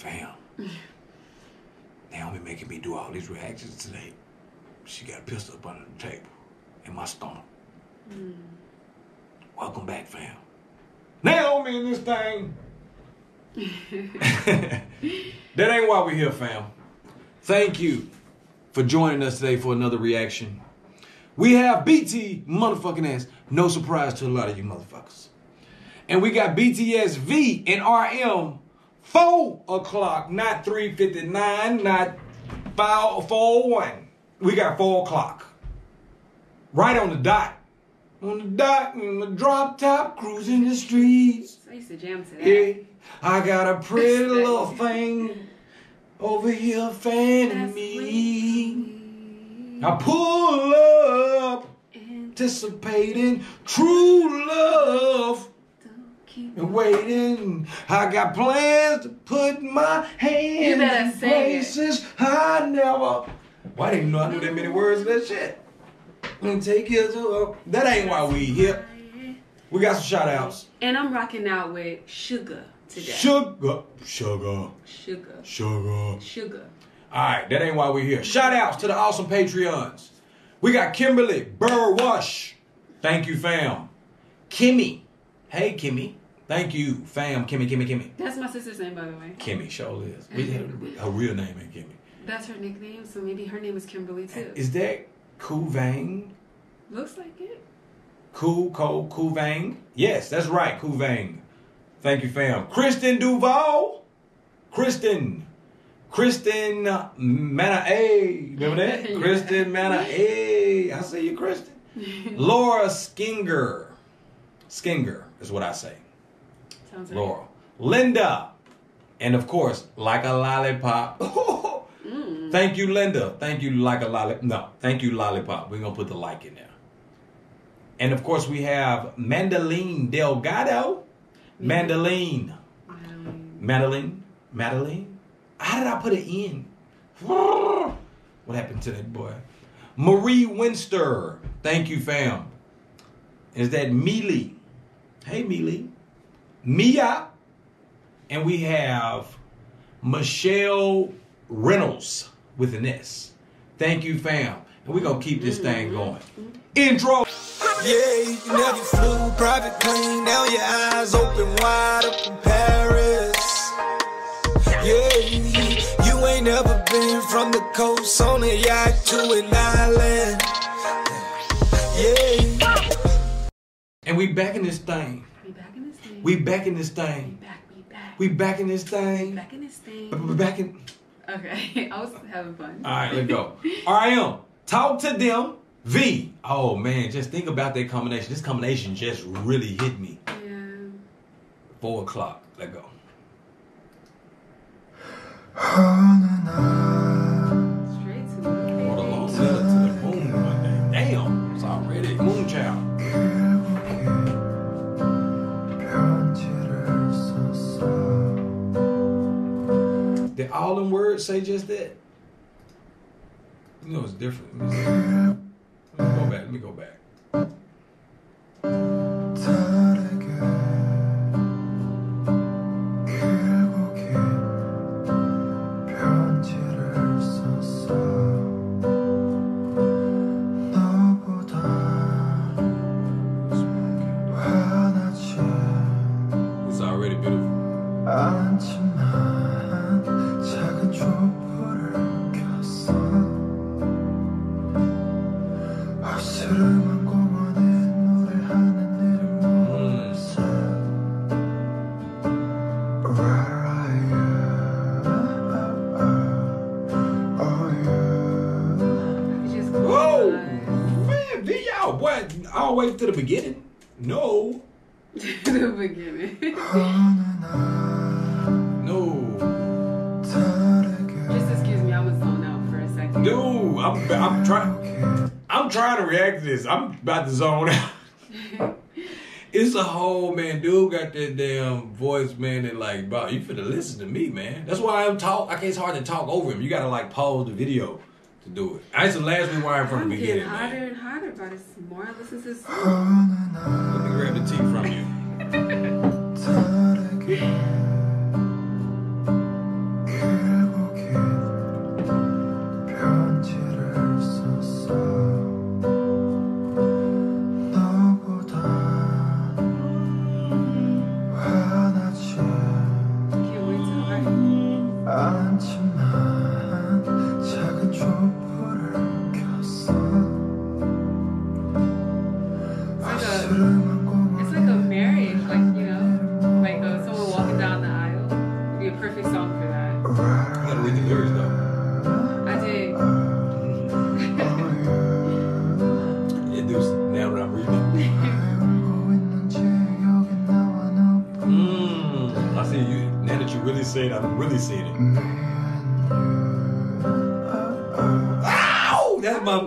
Fam. Naomi making me do all these reactions today. She got a pistol up under the table in my stomach. Hmm. Welcome back, fam. Naomi in this thing. that ain't why we're here, fam. Thank you for joining us today for another reaction. We have BT motherfucking ass. No surprise to a lot of you motherfuckers. And we got BTSV and RM 4 o'clock, not 359, not 541. We got 4 o'clock. Right on the dot. On the dot, in the drop top, cruising the streets. I used to jam to that. Yeah, I got a pretty little thing over here fanning me. I pull up, anticipating true love keep waiting. I got plans to put my better in sing it. I never. Why didn't you know I knew that many words of that shit? And take you to a, that ain't why we here. We got some shout outs. And I'm rocking out with Sugar today. Sugar, sugar, Sugar. sugar. Sugar. All right, that ain't why we're here. Shout outs to the awesome Patreons. We got Kimberly Burwash. Thank you, fam. Kimmy. Hey, Kimmy. Thank you, fam. Kimmy, Kimmy, Kimmy. That's my sister's name, by the way. Kimmy, sure is. We mm-hmm. had Her real name ain't Kimmy. That's her nickname, so maybe her name is Kimberly too. Is that Kuvang? Looks like it. Ku Ko Kuvang? Yes, that's right, Kuvang. Thank you, fam. Kristen Duval. Kristen. Kristen Mana A. Remember that? Kristen Mana A. I say you, Kristen. Laura Skinger. Skinger is what I say. Sounds right. Laura. Linda. And of course, like a lollipop. Mm. Thank you, Linda. Thank you, like a lollipop. No, thank you, lollipop. We're going to put the like in there. And of course, we have Mandaline Delgado. Mandaline. Um, Madeline. Madeline. How did I put it in? What happened to that boy? Marie Winster. Thank you, fam. Is that Mealy? Hey, Mealy. Mia. And we have Michelle Reynolds with an S. Thank you, fam. And we're going to keep this mm-hmm. thing going. Intro. Yeah, you never flew private plane. Now your eyes open wide up in Paris. Yeah, you ain't never been from the coast on a yacht to an island. Yeah. And we back in this thing. We back in this thing. We back in this We thing. back. We back. In this thing. back in this thing. We back in. Okay, I was having fun. All right, let's go. RM, talk to them. V. Oh man, just think about that combination. This combination just really hit me. Yeah. Four o'clock. Let go. words say just that? You know it's different. Let me. Go back. Let me go back. way to the beginning? No. the beginning. no. Just excuse me, I was zoned out for a second. No, I'm, I'm trying. I'm trying to react to this. I'm about to zone out. it's a whole man. Dude got that damn voice, man, and like, bro, you finna listen to me, man. That's why I'm talk. I can't. It's hard to talk over him. You gotta like pause the video to do it. I used to last me wire from I'm the beginning. I'm getting hotter man. and hotter but this more I listen to this. Let me grab the tea from you.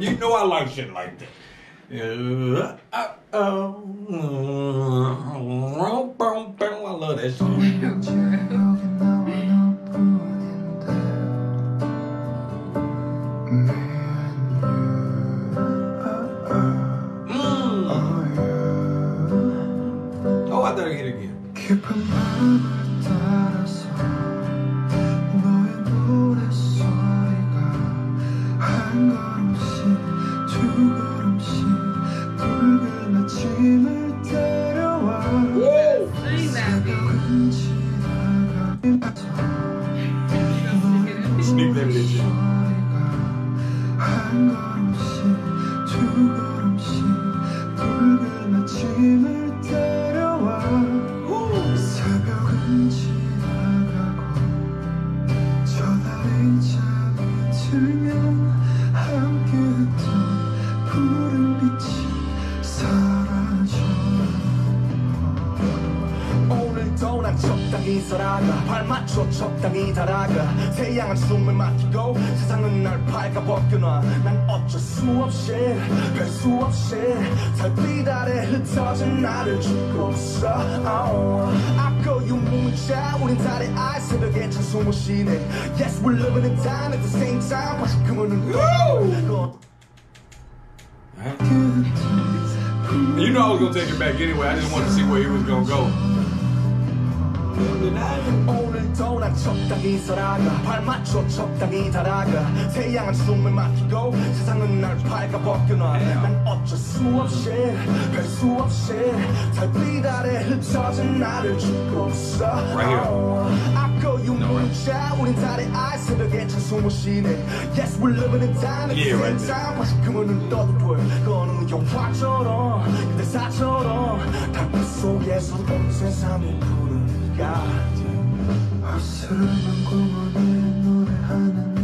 You know I like shit like that. Yeah. Uh, uh, I love that shit. 발맞춰 적당히 달아가 태양은 숨을 막히고 세상은 날 밝아 벗겨놔 난 어쩔 수 없이 별 수 없이 달빛 아래 흩어진 나를 죽고 있어 oh. 아까 유무자 우린 달의 알 새벽에 찬송을 쉬네 Yes we're living in time at the same time 다시 그만은 또 Alright. You know I was gonna take it back anyway. I just wanted to see where he was gonna go. 오늘도 난 적당히 살아가 발맞춰 적당히 달아가 태양은 숨을 막히고 세상은 날 밝아 벗겨놔 난 어쩔 수 없이 별 수 없이 달빛 아래 흩어진 나를 죽고 있어 Right here. 아까 유무자 우린 달의 알 새벽에 찬송을 쉬네 Yes we're living in time at the Yeah, same right there. time 다시 그문은 떠도 돼 어느 영화처럼 그대사처럼 달빛 속에서 온 세상이 푸르 니까 아스름한 공원에 노래하는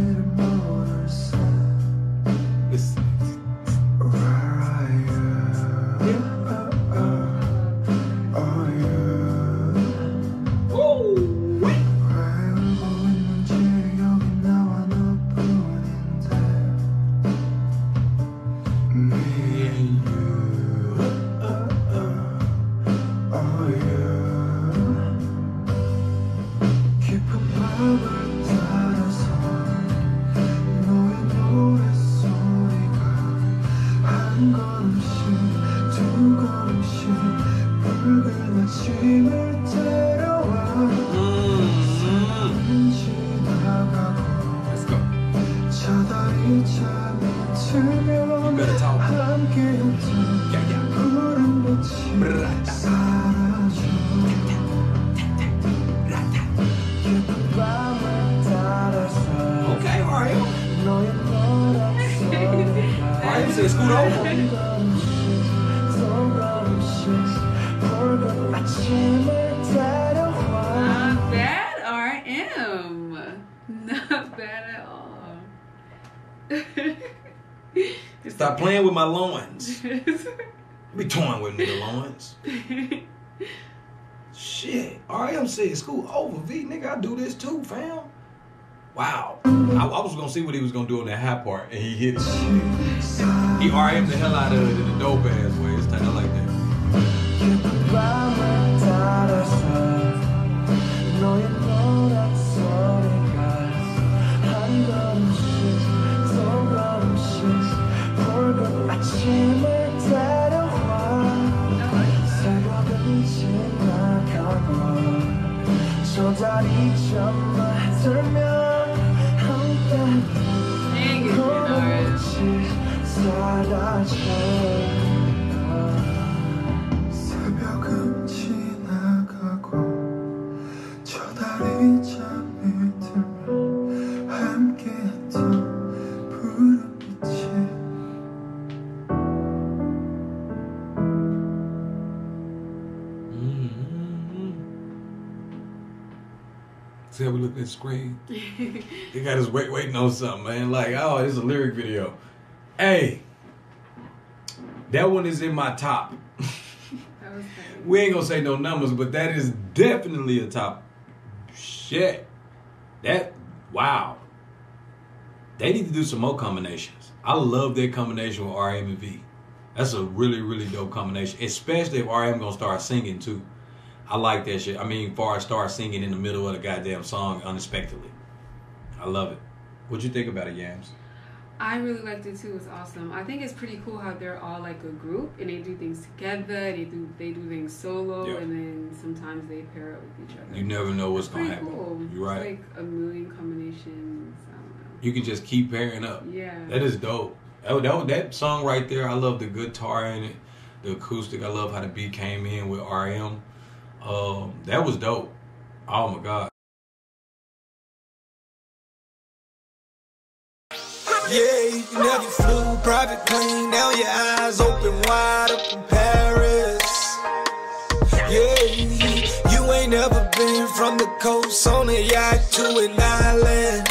RM. Not bad at all. Stop playing with my loins. Be toying with nigga loins. Shit. RM said school over, V. Nigga, I do this too, fam. Wow. I, I was gonna see what he was gonna do on that high part, and he hit it. He RM the hell out of it in a dope ass way. It's kind of like that. 자리처럼 들면 함께 꽃이 사라져. Looking at the screen. he got his wait waiting on something, man. Like, oh, it's a lyric video. Hey, that one is in my top. That was funny. We ain't gonna say no numbers, but that is definitely a top. Shit. That wow. They need to do some more combinations. I love that combination with RM and V. That's a really, really dope combination. Especially if RM gonna start singing too. I like that shit. I mean, far as start singing in the middle of the goddamn song unexpectedly. I love it. What'd you think about it, Yams? I really liked it too. It's awesome. I think it's pretty cool how they're all like a group and they do things together. They do they do things solo Yeah. and then sometimes they pair up with each other. You never know what's It's gonna happen. cool. You're right. It's like a million combinations. I don't know. You can just keep pairing up. Yeah. That is dope. That, that, that song right there, I love the guitar in it, the acoustic. I love how the beat came in with RM. Um, that was dope. Oh my god. Yeah, you never flew private plane. Now your eyes open wide up in Paris. Yeah, you ain't never been from the coast on a yacht to an island.